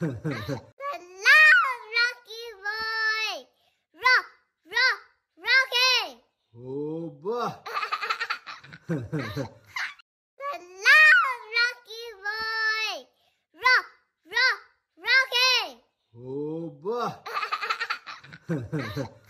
The love Rocky boy. Rock, rock, Rocky. Oba. The love Rocky boy. Rock, rock, Rocky. Oh boy.